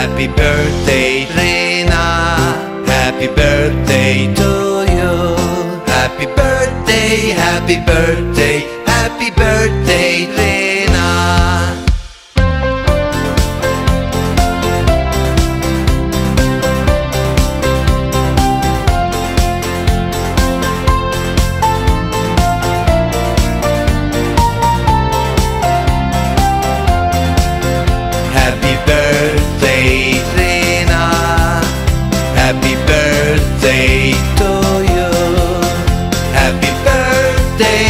Happy birthday Lena. Happy birthday to you. Happy birthday, happy birthday, happy birthday. day.